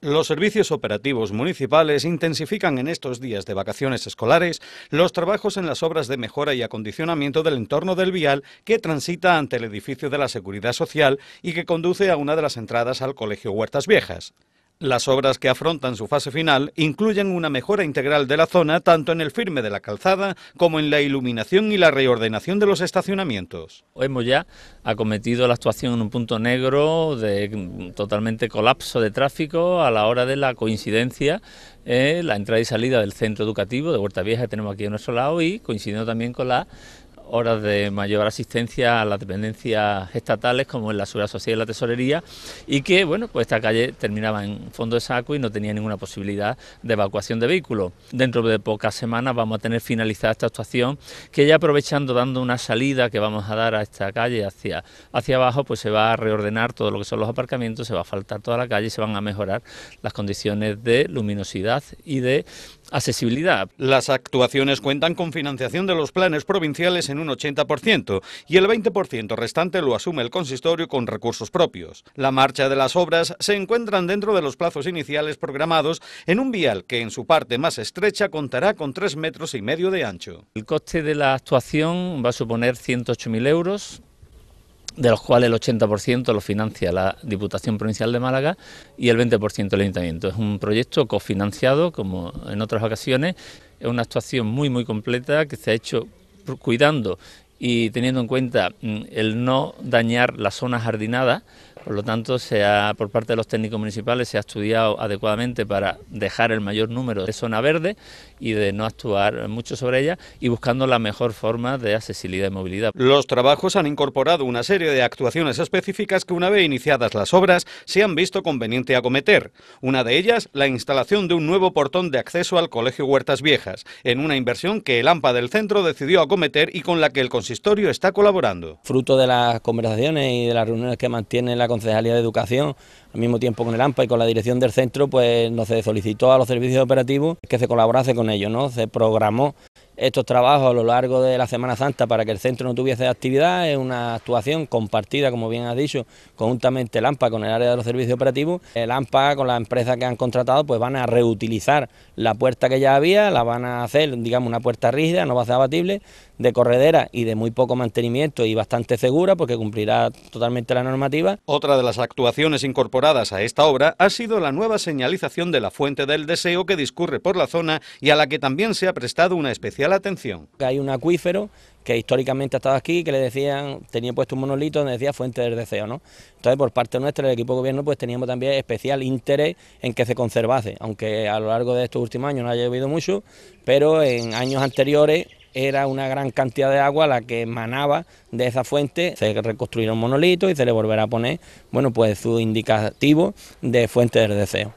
Los servicios operativos municipales intensifican en estos días de vacaciones escolares los trabajos en las obras de mejora y acondicionamiento del entorno del vial que transita ante el edificio de la Seguridad Social y que conduce a una de las entradas al Colegio Huertas Viejas. Las obras que afrontan su fase final incluyen una mejora integral de la zona tanto en el firme de la calzada como en la iluminación y la reordenación de los estacionamientos. Hemos ya acometido la actuación en un punto negro de totalmente colapso de tráfico a la hora de la coincidencia en la entrada y salida del centro educativo de Huerta Vieja que tenemos aquí a nuestro lado y coincidiendo también con la horas de mayor asistencia a las dependencias estatales como en la Seguridad Social y la Tesorería y que bueno pues esta calle terminaba en fondo de saco y no tenía ninguna posibilidad de evacuación de vehículos. Dentro de pocas semanas vamos a tener finalizada esta actuación que ya aprovechando dando una salida que vamos a dar a esta calle hacia, hacia abajo pues se va a reordenar todo lo que son los aparcamientos, se va a faltar toda la calle se van a mejorar las condiciones de luminosidad y de accesibilidad. Las actuaciones cuentan con financiación de los planes provinciales un 80% y el 20% restante lo asume el consistorio con recursos propios. La marcha de las obras se encuentran dentro de los plazos iniciales programados en un vial que en su parte más estrecha contará con 3 metros y medio de ancho. El coste de la actuación va a suponer 108.000 euros de los cuales el 80% lo financia la Diputación Provincial de Málaga y el 20% el Ayuntamiento. Es un proyecto cofinanciado, como en otras ocasiones, es una actuación muy, muy completa que se ha hecho cuidando y teniendo en cuenta mm, el no dañar la zona jardinada, por lo tanto, se ha, por parte de los técnicos municipales se ha estudiado adecuadamente para dejar el mayor número de zona verde y de no actuar mucho sobre ella y buscando la mejor forma de accesibilidad y movilidad. Los trabajos han incorporado una serie de actuaciones específicas que una vez iniciadas las obras se han visto conveniente acometer. Una de ellas, la instalación de un nuevo portón de acceso al Colegio Huertas Viejas, en una inversión que el AMPA del centro decidió acometer y con la que el está colaborando. Fruto de las conversaciones y de las reuniones que mantiene la Concejalía de Educación, al mismo tiempo con el AMPA y con la dirección del centro, pues nos se solicitó a los servicios operativos que se colaborase con ellos, ¿no? Se programó estos trabajos a lo largo de la Semana Santa para que el centro no tuviese actividad, es una actuación compartida, como bien has dicho, conjuntamente el AMPA con el área de los servicios operativos. El AMPA con la empresa que han contratado pues van a reutilizar la puerta que ya había, la van a hacer, digamos, una puerta rígida, no va a ser abatible, de corredera y de muy poco mantenimiento y bastante segura porque cumplirá totalmente la normativa. Otra de las actuaciones incorporadas a esta obra ha sido la nueva señalización de la fuente del deseo que discurre por la zona y a la que también se ha prestado una especial atención. Hay un acuífero que históricamente ha estado aquí, que le decían, tenía puesto un monolito donde decía Fuente del Deseo, ¿no? Entonces, por parte nuestra, el equipo de gobierno, pues teníamos también especial interés en que se conservase, aunque a lo largo de estos últimos años no haya llovido mucho, pero en años anteriores era una gran cantidad de agua la que emanaba de esa fuente, se reconstruyeron monolitos y se le volverá a poner, bueno, pues su indicativo de fuente del deseo.